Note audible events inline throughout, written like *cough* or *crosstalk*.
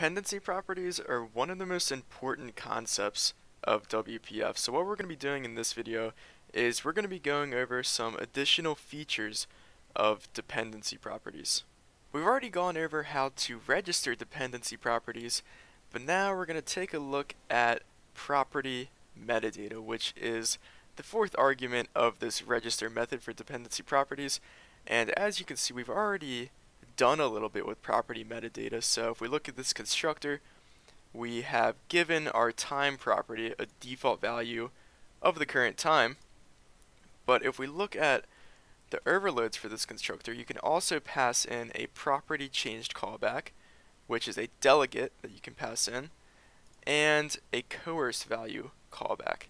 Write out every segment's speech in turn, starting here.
Dependency properties are one of the most important concepts of WPF. So what we're going to be doing in this video is we're going to be going over some additional features of dependency properties. We've already gone over how to register dependency properties, but now we're going to take a look at property metadata, which is the fourth argument of this register method for dependency properties. And as you can see, we've already done a little bit with property metadata. So if we look at this constructor, we have given our time property a default value of the current time. But if we look at the overloads for this constructor, you can also pass in a property changed callback, which is a delegate that you can pass in, and a coerce value callback.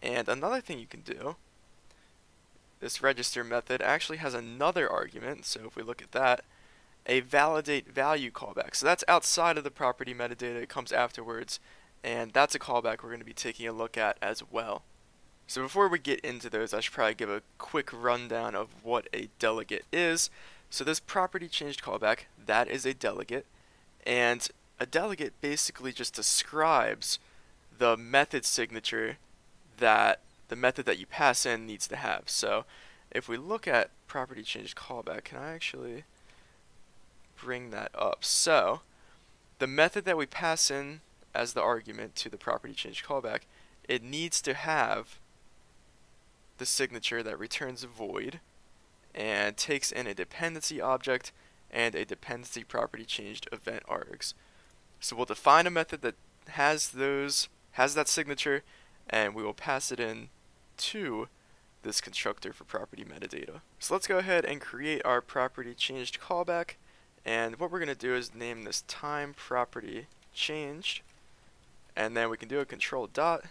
And another thing you can do, this register method actually has another argument, so if we look at that, a validate value callback. So that's outside of the property metadata, it comes afterwards, and that's a callback we're going to be taking a look at as well. So before we get into those, I should probably give a quick rundown of what a delegate is. So this property changed callback, that is a delegate, and a delegate basically just describes the method signature that the method that you pass in needs to have. So if we look at property changed callback, can I actually bring that up. So the method that we pass in as the argument to the property change callback, it needs to have the signature that returns void and takes in a dependency object and a dependency property changed event args. So we'll define a method that has those has that signature and we will pass it in to this constructor for property metadata. So let's go ahead and create our property changed callback and what we're going to do is name this time property changed. And then we can do a control dot.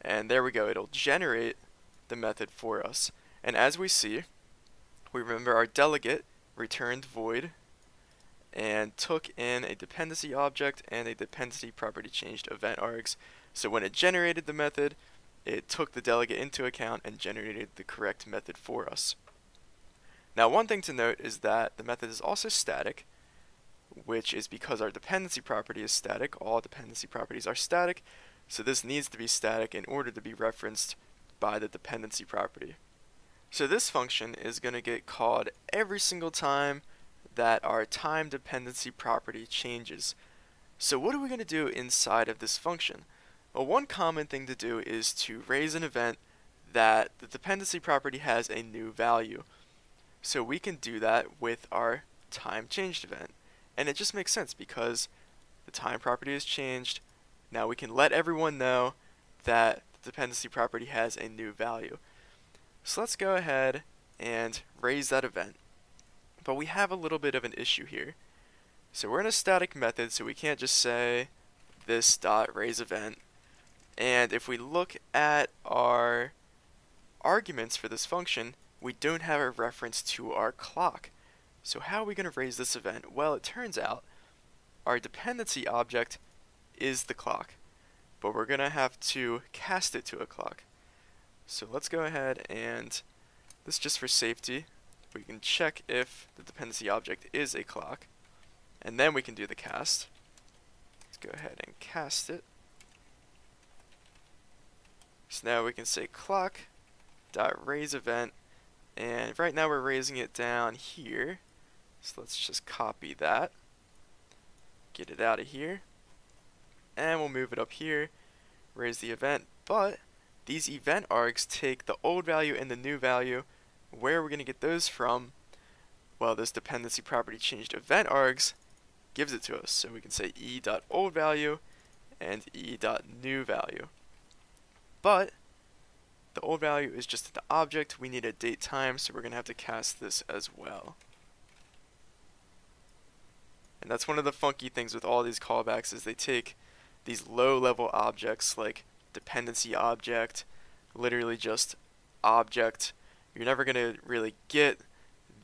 And there we go. It'll generate the method for us. And as we see, we remember our delegate returned void and took in a dependency object and a dependency property changed event args. So when it generated the method, it took the delegate into account and generated the correct method for us. Now one thing to note is that the method is also static, which is because our dependency property is static. All dependency properties are static, so this needs to be static in order to be referenced by the dependency property. So this function is going to get called every single time that our time dependency property changes. So what are we going to do inside of this function? Well, one common thing to do is to raise an event that the dependency property has a new value. So we can do that with our time changed event. And it just makes sense because the time property is changed. Now we can let everyone know that the dependency property has a new value. So let's go ahead and raise that event. But we have a little bit of an issue here. So we're in a static method, so we can't just say this dot raise event. And if we look at our arguments for this function, we don't have a reference to our clock. So how are we going to raise this event? Well, it turns out our dependency object is the clock, but we're going to have to cast it to a clock. So let's go ahead and, this just for safety, we can check if the dependency object is a clock, and then we can do the cast. Let's go ahead and cast it. So now we can say clock dot raise event and right now we're raising it down here. So let's just copy that. Get it out of here. And we'll move it up here. Raise the event. But these event args take the old value and the new value. Where are we going to get those from? Well, this dependency property changed event args gives it to us. So we can say e.old value and e.new value. But the old value is just the object. We need a date time, so we're going to have to cast this as well. And that's one of the funky things with all these callbacks is they take these low level objects like dependency object, literally just object. You're never going to really get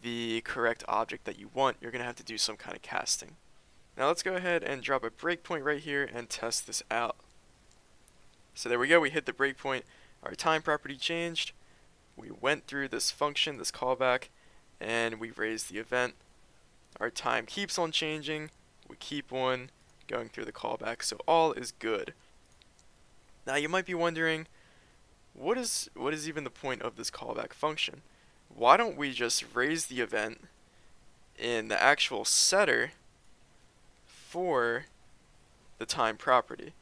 the correct object that you want. You're going to have to do some kind of casting. Now let's go ahead and drop a breakpoint right here and test this out. So there we go, we hit the breakpoint our time property changed, we went through this function, this callback, and we raised the event. Our time keeps on changing, we keep on going through the callback. So all is good. Now you might be wondering, what is what is even the point of this callback function? Why don't we just raise the event in the actual setter for the time property?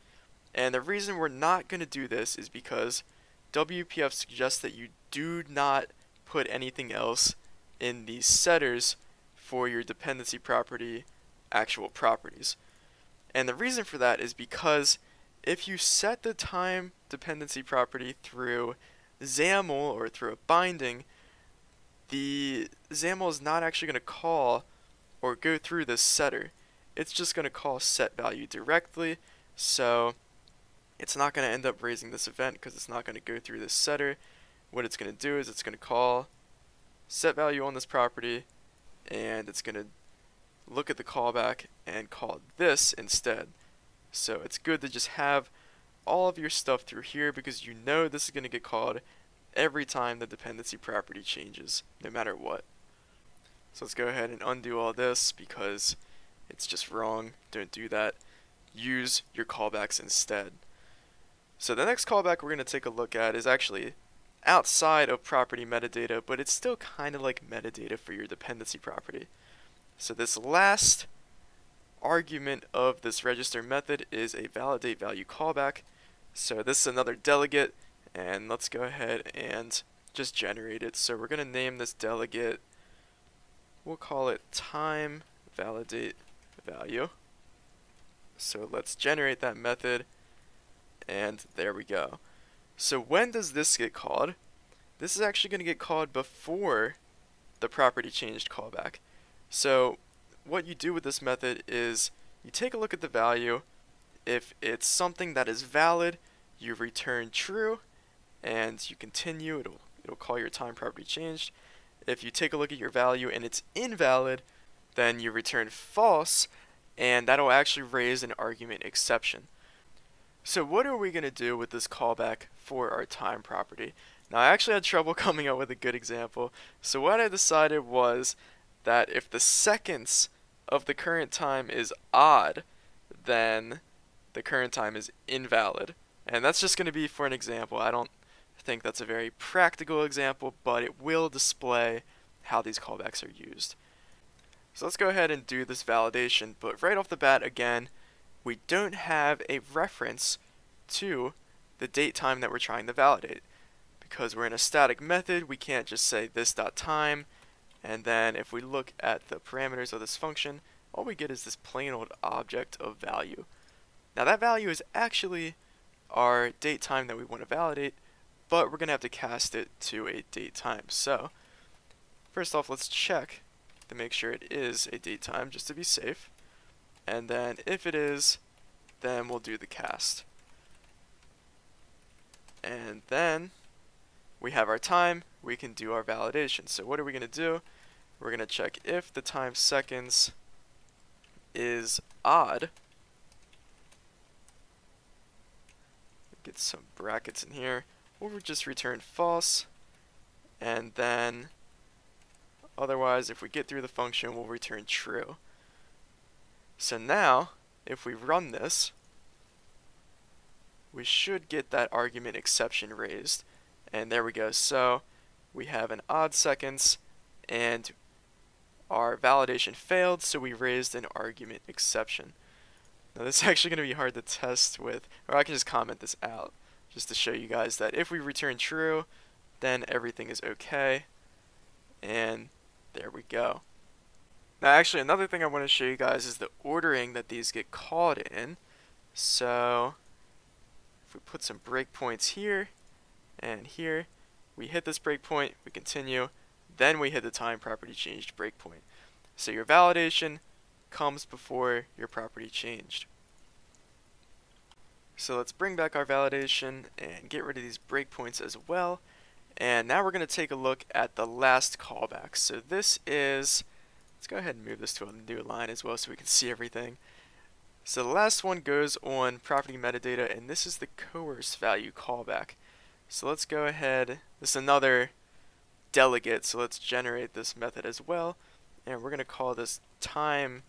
And the reason we're not going to do this is because WPF suggests that you do not put anything else in these setters for your dependency property actual properties. And the reason for that is because if you set the time dependency property through XAML or through a binding, the XAML is not actually going to call or go through this setter. It's just going to call set value directly. So it's not going to end up raising this event because it's not going to go through this setter. What it's going to do is it's going to call set value on this property and it's going to look at the callback and call this instead. So it's good to just have all of your stuff through here because you know this is going to get called every time the dependency property changes, no matter what. So let's go ahead and undo all this because it's just wrong. Don't do that. Use your callbacks instead. So the next callback we're going to take a look at is actually outside of property metadata, but it's still kind of like metadata for your dependency property. So this last argument of this register method is a validate value callback. So this is another delegate, and let's go ahead and just generate it. So we're going to name this delegate, we'll call it time validate value. So let's generate that method, and there we go. So when does this get called? This is actually going to get called before the property changed callback. So what you do with this method is you take a look at the value. If it's something that is valid, you return true, and you continue. It'll it'll call your time property changed. If you take a look at your value and it's invalid, then you return false, and that'll actually raise an argument exception. So what are we going to do with this callback for our time property? Now I actually had trouble *laughs* coming up with a good example. So what I decided was that if the seconds of the current time is odd, then the current time is invalid. And that's just going to be for an example. I don't think that's a very practical example, but it will display how these callbacks are used. So let's go ahead and do this validation, but right off the bat again, we don't have a reference to the date time that we're trying to validate. Because we're in a static method, we can't just say this.time, and then if we look at the parameters of this function, all we get is this plain old object of value. Now that value is actually our date time that we want to validate, but we're going to have to cast it to a date time. So, first off, let's check to make sure it is a date time, just to be safe. And then if it is, then we'll do the cast. And then we have our time, we can do our validation. So what are we going to do? We're going to check if the time seconds is odd. Get some brackets in here. We'll just return false. And then otherwise, if we get through the function, we'll return true. So now, if we run this, we should get that argument exception raised. And there we go. So we have an odd seconds and our validation failed, so we raised an argument exception. Now this is *laughs* actually going to be hard to test with, or I can just comment this out, just to show you guys that if we return true, then everything is okay. And there we go. Now actually another thing I want to show you guys is the ordering that these get called in. So if we put some breakpoints here and here, we hit this breakpoint, we continue, then we hit the time property changed breakpoint. So your validation comes before your property changed. So let's bring back our validation and get rid of these breakpoints as well. And now we're going to take a look at the last callback. So this is Let's go ahead and move this to a new line as well so we can see everything. So the last one goes on property metadata, and this is the coerce value callback. So let's go ahead, this is another delegate, so let's generate this method as well, and we're going to call this time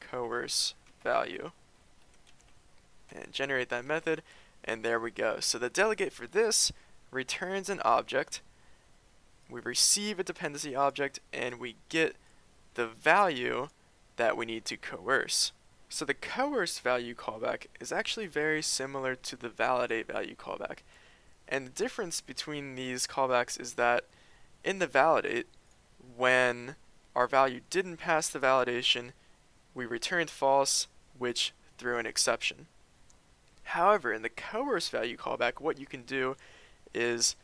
coerce value. and generate that method and there we go. So the delegate for this returns an object, we receive a dependency object, and we get the value that we need to coerce. So the coerce value callback is actually very similar to the validate value callback. And the difference between these callbacks is that in the validate, when our value didn't pass the validation, we returned false, which threw an exception. However, in the coerce value callback, what you can do is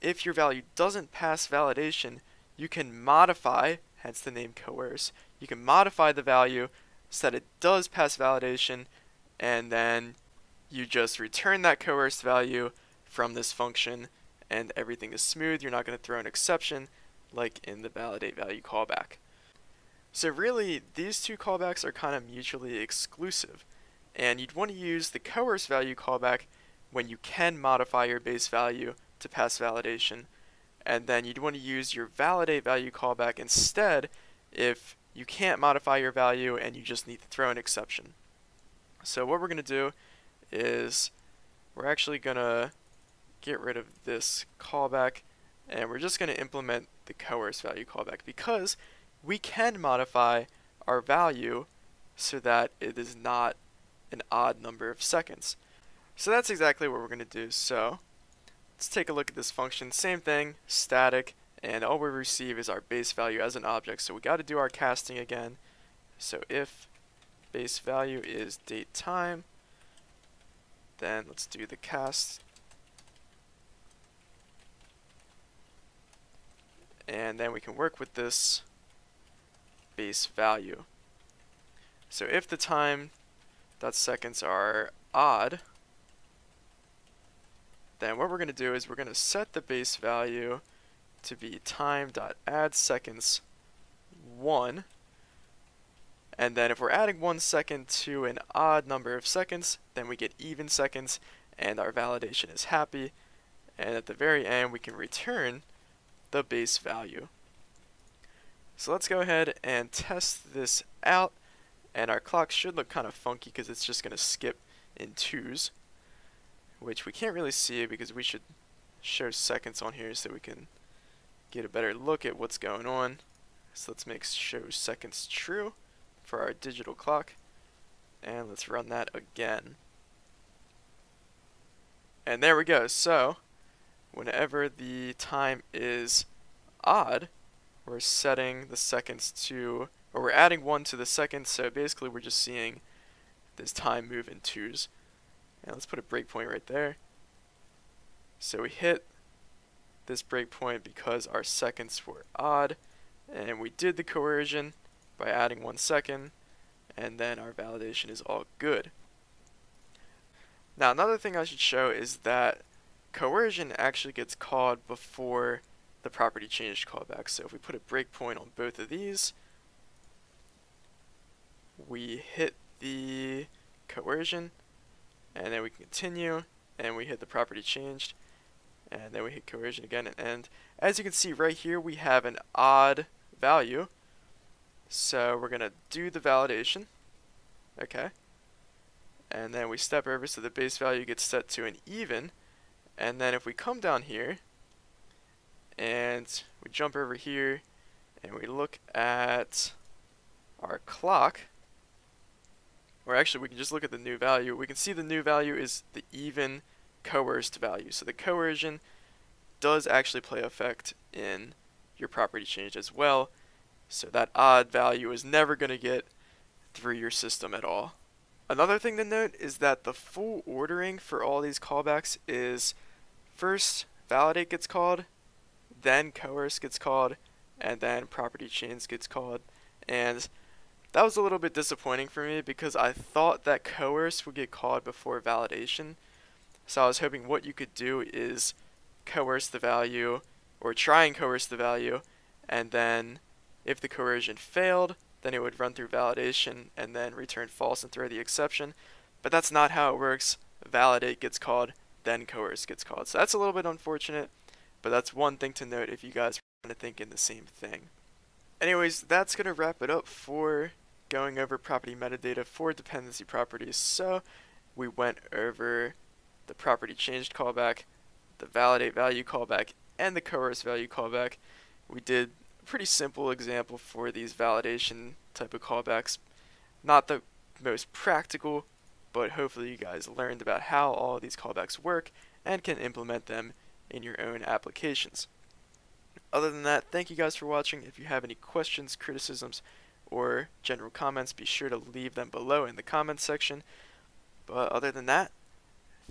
if your value doesn't pass validation, you can modify, hence the name coerce, you can modify the value so that it does pass validation, and then you just return that coerced value from this function, and everything is smooth. You're not going to throw an exception like in the validate value callback. So really, these two callbacks are kind of mutually exclusive and you'd want to use the coerce value callback when you can modify your base value to pass validation and then you'd want to use your validate value callback instead if you can't modify your value and you just need to throw an exception. So what we're going to do is we're actually going to get rid of this callback and we're just going to implement the coerce value callback because we can modify our value so that it is not an odd number of seconds. So that's exactly what we're going to do. So let's take a look at this function. Same thing, static, and all we receive is our base value as an object. So we got to do our casting again. So if base value is date time, then let's do the cast. And then we can work with this base value. So if the time dot seconds are odd, then what we're going to do is we're going to set the base value to be time dot add seconds 1 and then if we're adding one second to an odd number of seconds then we get even seconds and our validation is happy. And at the very end we can return the base value. So let's go ahead and test this out. And our clock should look kind of funky because it's just going to skip in twos, which we can't really see because we should show seconds on here so we can get a better look at what's going on. So let's make show seconds true for our digital clock. And let's run that again. And there we go. So, whenever the time is odd, we're setting the seconds to or we're adding one to the second, so basically we're just seeing this time move in twos. And let's put a breakpoint right there. So we hit this breakpoint because our seconds were odd, and we did the coercion by adding one second, and then our validation is all good. Now another thing I should show is that coercion actually gets called before the property changed callback. So if we put a breakpoint on both of these, we hit the coercion, and then we continue, and we hit the property changed, and then we hit coercion again, and end. as you can see right here, we have an odd value, so we're going to do the validation, okay, and then we step over so the base value gets set to an even, and then if we come down here, and we jump over here, and we look at our clock, or actually we can just look at the new value. We can see the new value is the even coerced value. So the coercion does actually play effect in your property change as well. So that odd value is never going to get through your system at all. Another thing to note is that the full ordering for all these callbacks is first validate gets called, then coerce gets called, and then property change gets called. And that was a little bit disappointing for me because I thought that coerce would get called before validation. So I was hoping what you could do is coerce the value or try and coerce the value and then if the coercion failed then it would run through validation and then return false and throw the exception. But that's not how it works. Validate gets called, then coerce gets called. So that's a little bit unfortunate, but that's one thing to note if you guys are kind of thinking the same thing. Anyways, that's going to wrap it up for going over property metadata for dependency properties. So we went over the property changed callback, the validate value callback, and the coerce value callback. We did a pretty simple example for these validation type of callbacks. Not the most practical, but hopefully you guys learned about how all these callbacks work and can implement them in your own applications. Other than that, thank you guys for watching. If you have any questions, criticisms, or general comments, be sure to leave them below in the comments section. But other than that,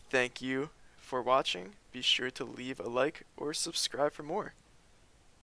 thank you for watching. Be sure to leave a like or subscribe for more.